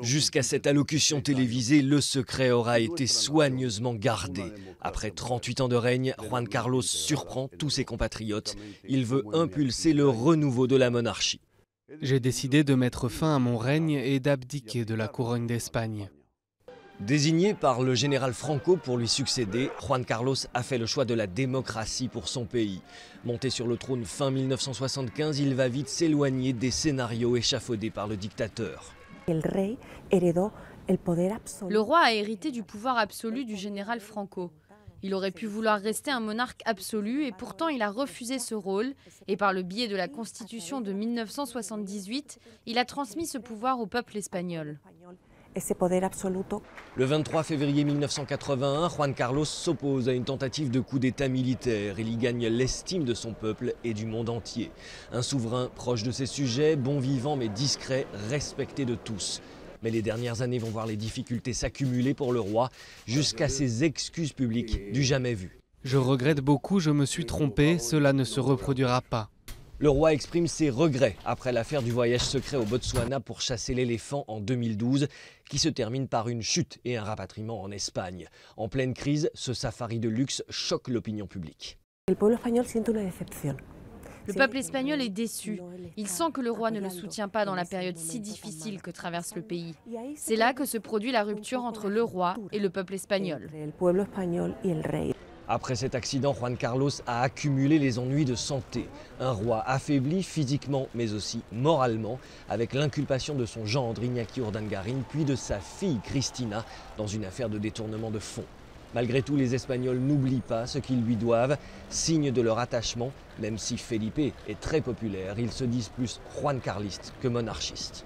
Jusqu'à cette allocution télévisée, le secret aura été soigneusement gardé. Après 38 ans de règne, Juan Carlos surprend tous ses compatriotes. Il veut impulser le renouveau de la monarchie. J'ai décidé de mettre fin à mon règne et d'abdiquer de la couronne d'Espagne. Désigné par le général Franco pour lui succéder, Juan Carlos a fait le choix de la démocratie pour son pays. Monté sur le trône fin 1975, il va vite s'éloigner des scénarios échafaudés par le dictateur. Le roi a hérité du pouvoir absolu du général Franco. Il aurait pu vouloir rester un monarque absolu et pourtant il a refusé ce rôle et par le biais de la constitution de 1978, il a transmis ce pouvoir au peuple espagnol. Le 23 février 1981, Juan Carlos s'oppose à une tentative de coup d'État militaire. Il y gagne l'estime de son peuple et du monde entier. Un souverain proche de ses sujets, bon vivant mais discret, respecté de tous. Mais les dernières années vont voir les difficultés s'accumuler pour le roi, jusqu'à ses excuses publiques du jamais vu. Je regrette beaucoup, je me suis trompé, cela ne se reproduira pas. Le roi exprime ses regrets après l'affaire du voyage secret au Botswana pour chasser l'éléphant en 2012, qui se termine par une chute et un rapatriement en Espagne. En pleine crise, ce safari de luxe choque l'opinion publique. Le peuple espagnol est déçu. Il sent que le roi ne le soutient pas dans la période si difficile que traverse le pays. C'est là que se produit la rupture entre le roi et le peuple espagnol. Après cet accident, Juan Carlos a accumulé les ennuis de santé. Un roi affaibli physiquement mais aussi moralement, avec l'inculpation de son gendre Iñaki Urdangarin, puis de sa fille Cristina dans une affaire de détournement de fonds. Malgré tout, les Espagnols n'oublient pas ce qu'ils lui doivent, signe de leur attachement, même si Felipe est très populaire, ils se disent plus Juan Carliste que monarchiste.